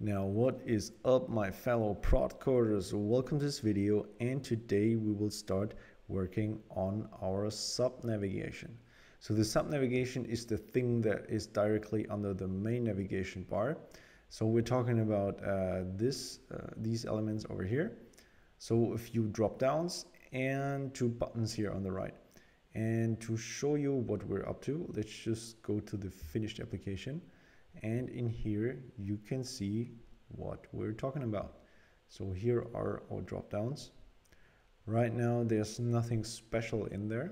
Now what is up my fellow prod coders? Welcome to this video and today we will start working on our sub navigation. So the sub navigation is the thing that is directly under the main navigation bar. So we're talking about uh, this, uh, these elements over here. So a few drop downs and two buttons here on the right. And to show you what we're up to, let's just go to the finished application and in here you can see what we're talking about. So here are our drop downs right now there's nothing special in there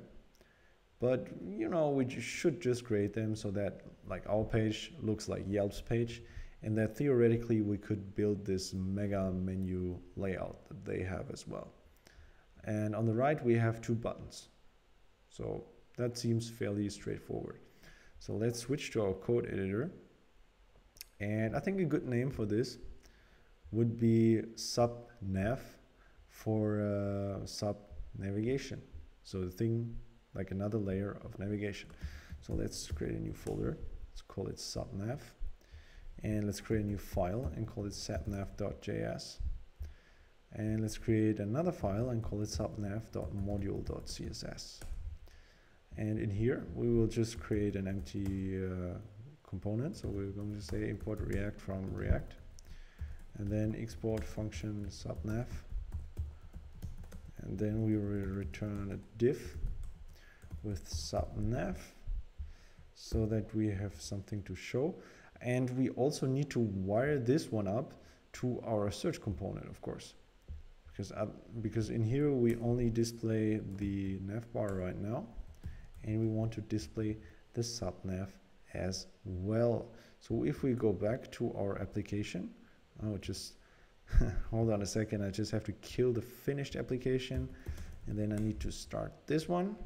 but you know we should just create them so that like our page looks like Yelp's page and that theoretically we could build this mega menu layout that they have as well. And on the right we have two buttons. So that seems fairly straightforward. So let's switch to our code editor and I think a good name for this would be sub nav for uh, sub navigation. So the thing like another layer of navigation. So let's create a new folder. Let's call it subnav. And let's create a new file and call it subnav.js. And let's create another file and call it subnav.module.css. And in here, we will just create an empty uh, component. So we're going to say import React from React and then export function subnav and then we will return a div with subnav so that we have something to show and we also need to wire this one up to our search component of course because uh, because in here we only display the nav bar right now and we want to display the subnav as well. So if we go back to our application, oh, just hold on a second. I just have to kill the finished application and then I need to start this one.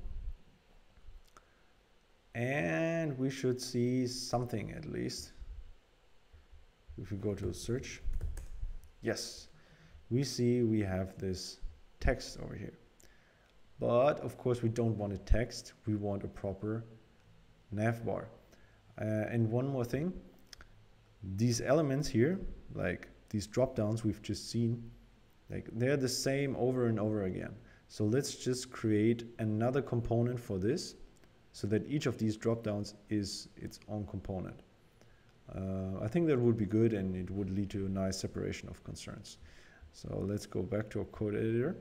And we should see something at least. If we go to search, yes, we see we have this text over here. But of course we don't want a text, we want a proper nav bar. Uh, and one more thing, these elements here, like these drop downs we've just seen, like they're the same over and over again. So let's just create another component for this so that each of these drop downs is its own component. Uh, I think that would be good and it would lead to a nice separation of concerns. So let's go back to our code editor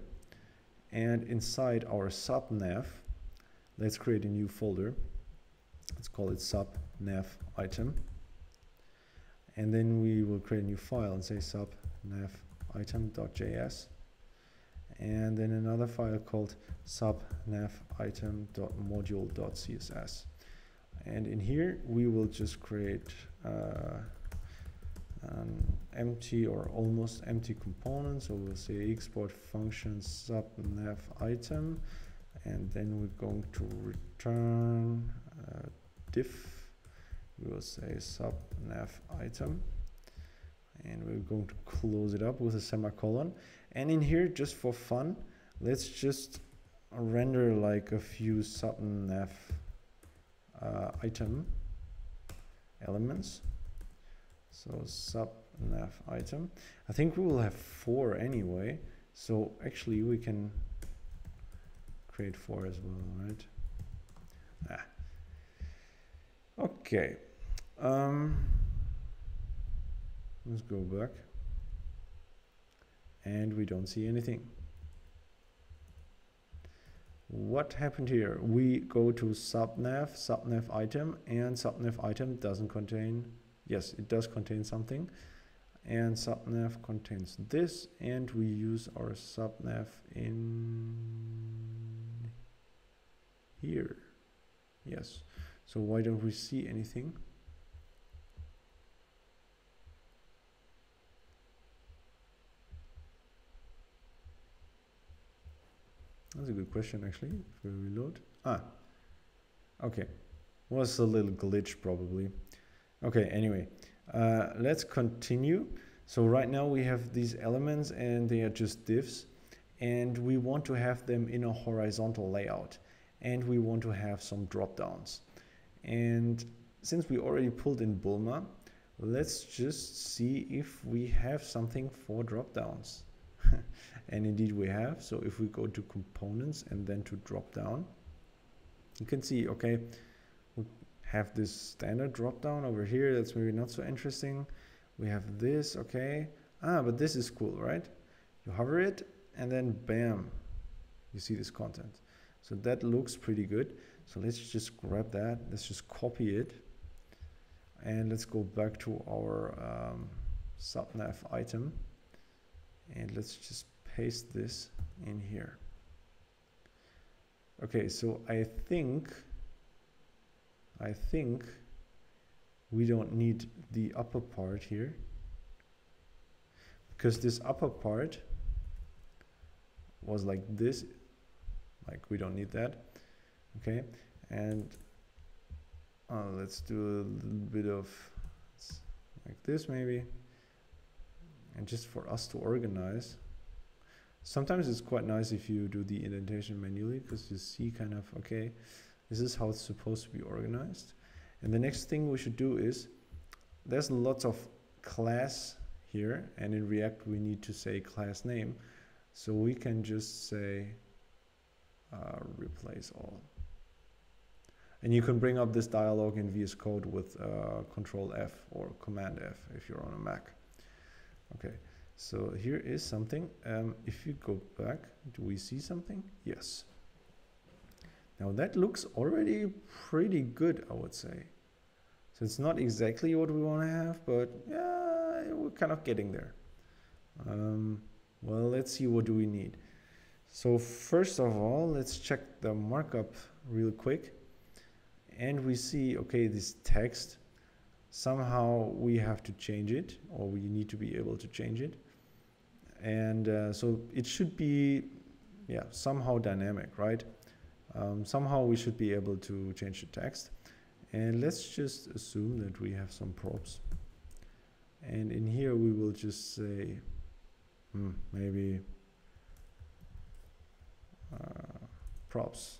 and inside our sub nav, let's create a new folder. Let's call it sub nav item. And then we will create a new file and say sub nav item.js. And then another file called sub nav item.module.css. And in here, we will just create uh, an empty or almost empty component. So we'll say export function sub nav item. And then we're going to return div. We will say sub nav item. And we're going to close it up with a semicolon. And in here just for fun let's just render like a few sub nav uh, item elements. So sub nav item. I think we will have four anyway. So actually we can create four as well right? Ah. Okay um, let's go back. And we don't see anything. What happened here? We go to subnav, subnav item, and subnav item doesn't contain, yes, it does contain something. And subnav contains this, and we use our subnav in here. Yes. So why don't we see anything? That's a good question actually. If we reload. Ah, okay. Was a little glitch probably. Okay, anyway, uh, let's continue. So right now we have these elements and they are just divs and we want to have them in a horizontal layout and we want to have some drop downs. And since we already pulled in Bulma, let's just see if we have something for drop downs. and indeed we have. So if we go to components and then to drop down, you can see, okay, we have this standard drop down over here. That's maybe not so interesting. We have this, okay. Ah, but this is cool, right? You hover it and then bam, you see this content. So that looks pretty good. So let's just grab that. Let's just copy it. And let's go back to our um, subnav item. And let's just paste this in here. Okay, so I think, I think we don't need the upper part here because this upper part was like this like we don't need that okay? And uh, let's do a little bit of like this maybe. And just for us to organize. Sometimes it's quite nice if you do the indentation manually because you see kind of okay this is how it's supposed to be organized. And the next thing we should do is there's lots of class here and in react we need to say class name. So we can just say uh, replace all and you can bring up this dialog in VS Code with uh, Control F or Command F if you're on a Mac. Okay, so here is something. Um, if you go back, do we see something? Yes. Now that looks already pretty good, I would say. So it's not exactly what we want to have, but yeah, we're kind of getting there. Um, well, let's see what do we need. So first of all, let's check the markup real quick and we see, okay, this text, somehow we have to change it or we need to be able to change it. And uh, so it should be, yeah, somehow dynamic, right? Um, somehow we should be able to change the text. And let's just assume that we have some props. And in here we will just say, hmm, maybe uh, props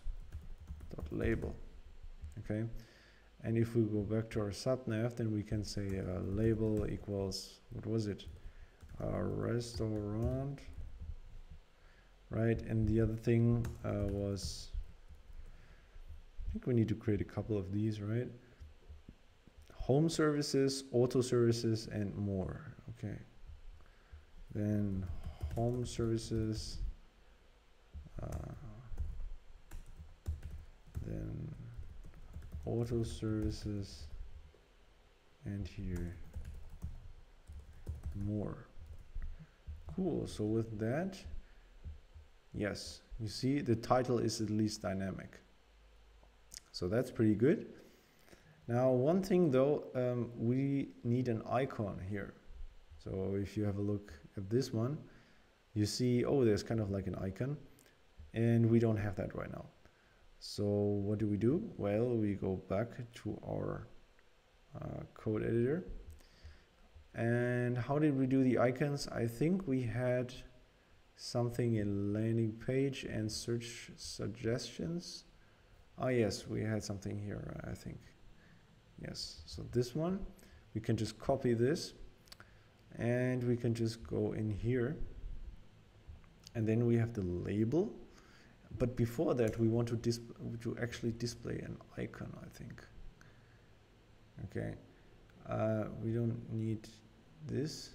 dot label okay? And if we go back to our subnav then we can say uh, label equals what was it? Uh, restaurant right? And the other thing uh, was I think we need to create a couple of these right? Home services auto services and more okay? Then home services uh, auto services and here more. Cool. So with that yes you see the title is at least dynamic. So that's pretty good. Now one thing though um, we need an icon here. So if you have a look at this one you see oh there's kind of like an icon and we don't have that right now so what do we do? Well, we go back to our uh, code editor. And how did we do the icons? I think we had something in landing page and search suggestions. Ah, yes, we had something here, I think. Yes, so this one, we can just copy this and we can just go in here and then we have the label but before that, we want to, to actually display an icon, I think. Okay. Uh, we don't need this.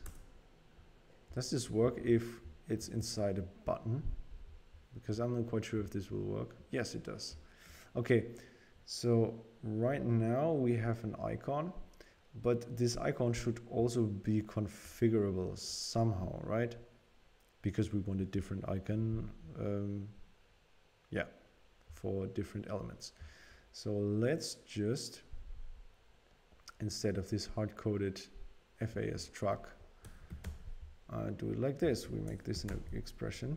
Does this work if it's inside a button? Because I'm not quite sure if this will work. Yes, it does. Okay, so right now we have an icon, but this icon should also be configurable somehow, right? Because we want a different icon um, for different elements. So let's just, instead of this hard-coded FAS truck, uh, do it like this. We make this an expression.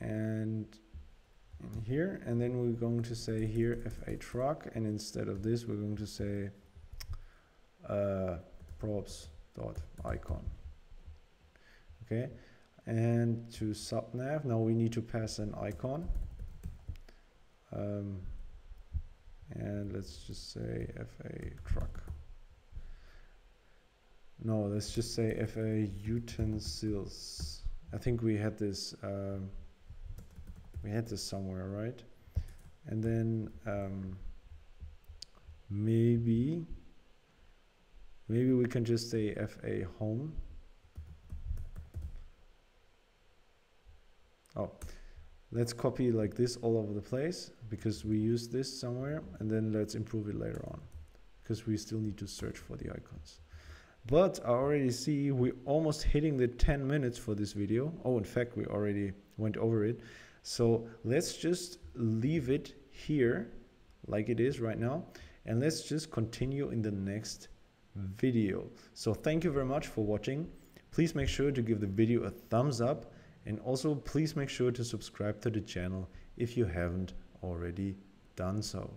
And in here, and then we're going to say here FA truck, and instead of this, we're going to say uh, props dot icon. Okay, and to subnav now we need to pass an icon um, and let's just say fa truck. No let's just say fa utensils. I think we had this um, we had this somewhere right? And then um, maybe maybe we can just say fa home. Oh let's copy like this all over the place because we use this somewhere and then let's improve it later on because we still need to search for the icons. But I already see we're almost hitting the 10 minutes for this video. Oh in fact we already went over it. So let's just leave it here like it is right now and let's just continue in the next video. So thank you very much for watching. Please make sure to give the video a thumbs up and also please make sure to subscribe to the channel if you haven't already done so.